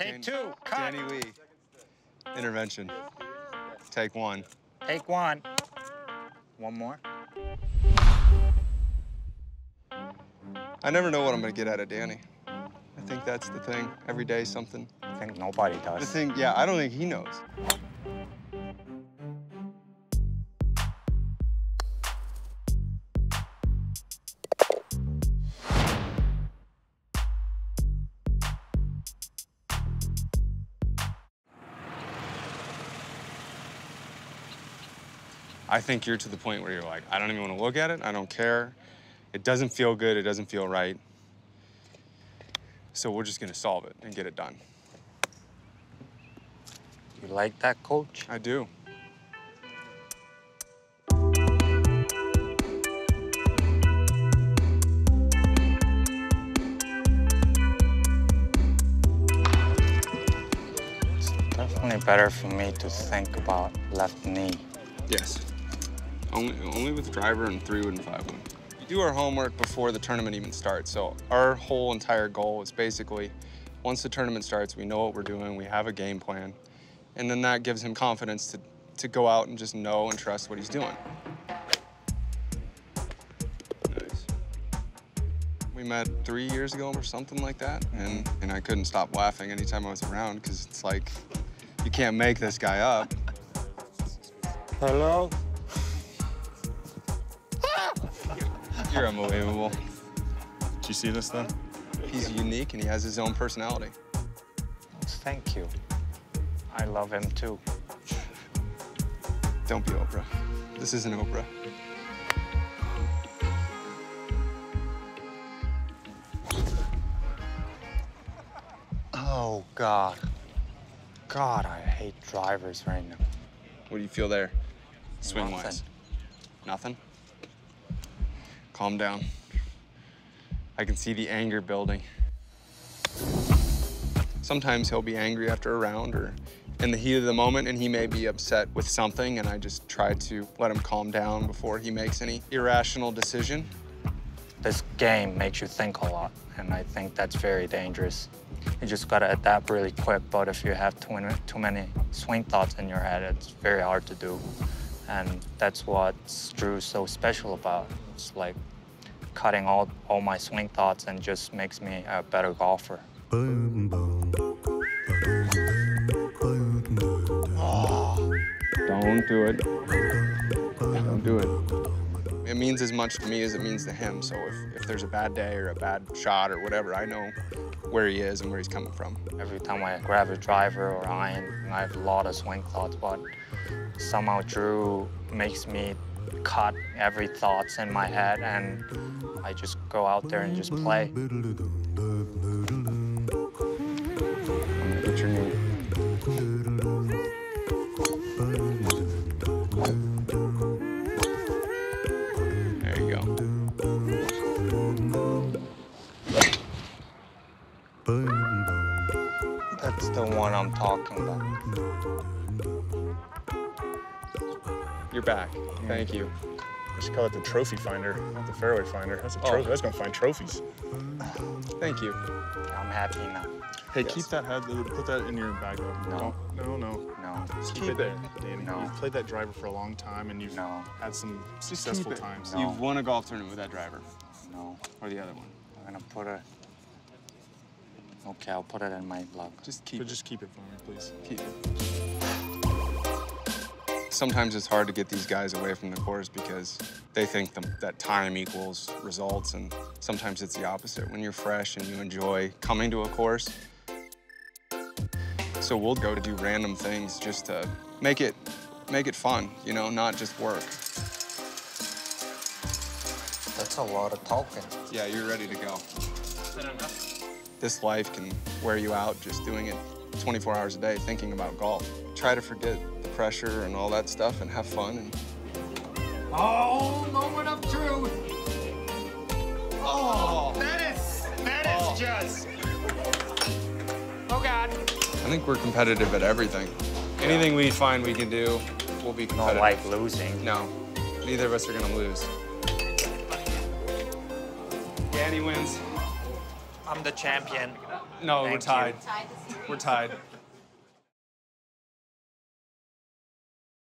Take two. Cut. Danny Lee. Intervention. Take one. Take one. One more. I never know what I'm gonna get out of Danny. I think that's the thing. Every day something. I think nobody The does. thing, yeah, I don't think he knows. I think you're to the point where you're like, I don't even want to look at it. I don't care. It doesn't feel good. It doesn't feel right. So we're just going to solve it and get it done. You like that, coach? I do. It's definitely better for me to think about left knee. Yes. Only, only with driver and three wood and five wood. We do our homework before the tournament even starts. So our whole entire goal is basically, once the tournament starts, we know what we're doing, we have a game plan, and then that gives him confidence to, to go out and just know and trust what he's doing. Nice. We met three years ago or something like that, and, and I couldn't stop laughing anytime I was around because it's like, you can't make this guy up. Hello? You're unbelievable. Did you see this then? He's unique and he has his own personality. Thank you. I love him too. Don't be Oprah. This isn't Oprah. Oh, God. God, I hate drivers right now. What do you feel there? Swing wise. Nothing. Nothing? Calm down. I can see the anger building. Sometimes he'll be angry after a round or in the heat of the moment and he may be upset with something and I just try to let him calm down before he makes any irrational decision. This game makes you think a lot, and I think that's very dangerous. You just gotta adapt really quick, but if you have too many, too many swing thoughts in your head, it's very hard to do. And that's what Drew's so special about. It's like cutting all, all my swing thoughts and just makes me a better golfer. Don't do it. Don't do it. It means as much to me as it means to him. So if, if there's a bad day or a bad shot or whatever, I know where he is and where he's coming from. Every time I grab a driver or iron, I have a lot of swing thoughts, but somehow Drew makes me cut every thoughts in my head and I just go out there and just play. Get your knee. There you go. That's the one I'm talking about. You're back. Thank you. I should call it the trophy finder, not the fairway finder. That's a Oh. trophy. That's gonna find trophies. Thank you. I'm happy now. Hey, Yes. keep that head. Put that in your bag. Though. No. Don't, no, no. No, Just Keep keep, it it. there, Danny. No. You've played that driver for a long time, and you've No. had some successful times. No. You've won a golf tournament with that driver, no. or the other one. I'm gonna put it. Okay, I'll put it in my lug. Just keep But it. just keep it for me, please. keep it. Sometimes it's hard to get these guys away from the course because they think the, that time equals results, and sometimes it's the opposite. When you're fresh and you enjoy coming to a course, so we'll go to do random things just to make it make it fun, you know, not just work. That's a lot of talking. Yeah, you're ready to go. This life can wear you out just doing it 24 hours a day thinking about golf. Try to forget the pressure and all that stuff and have fun and Oh, moment of truth. Oh! oh that is, that is Oh. just. Oh God. I think we're competitive at everything. Anything we find we can do, we'll be Not competitive. like losing. No, neither of us are gonna lose. Danny wins. I'm the champion. No, Thank we're you. tied. We're tied.